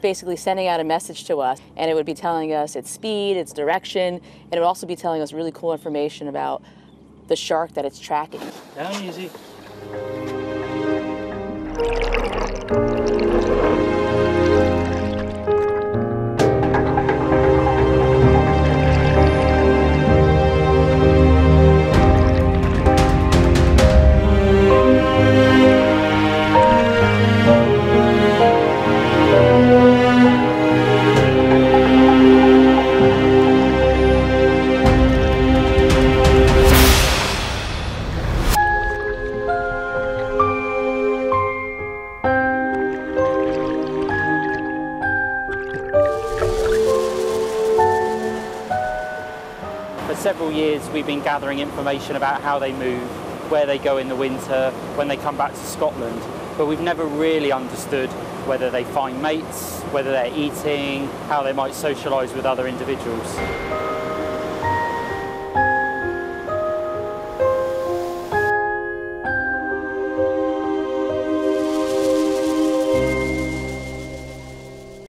basically sending out a message to us, and it would be telling us its speed, its direction, and it would also be telling us really cool information about the shark that it's tracking. Down easy. Several years, we've been gathering information about how they move, where they go in the winter, when they come back to Scotland, but we've never really understood whether they find mates, whether they're eating, how they might socialise with other individuals.